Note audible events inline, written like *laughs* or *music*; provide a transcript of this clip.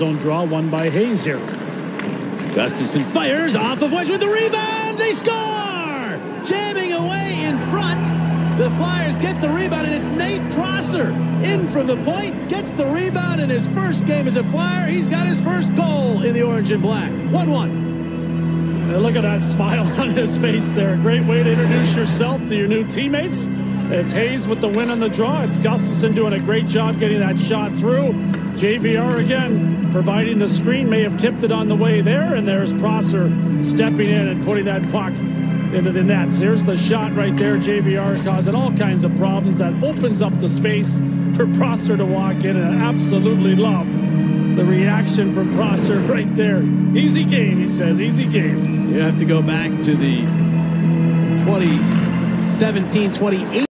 zone draw won by Hayes here. Gustafsson fires off of Wedge with the rebound. They score! Jamming away in front. The Flyers get the rebound, and it's Nate Prosser in from the point, gets the rebound in his first game as a Flyer. He's got his first goal in the orange and black. 1 1. Look at that smile *laughs* on his face there. Great way to introduce yourself to your new teammates. It's Hayes with the win on the draw. It's Gustafsson doing a great job getting that shot through. JVR again providing the screen. May have tipped it on the way there. And there's Prosser stepping in and putting that puck into the nets. Here's the shot right there. JVR causing all kinds of problems. That opens up the space for Prosser to walk in. And I absolutely love the reaction from Prosser *laughs* right there. Easy game, he says. Easy game. You have to go back to the 2017 2018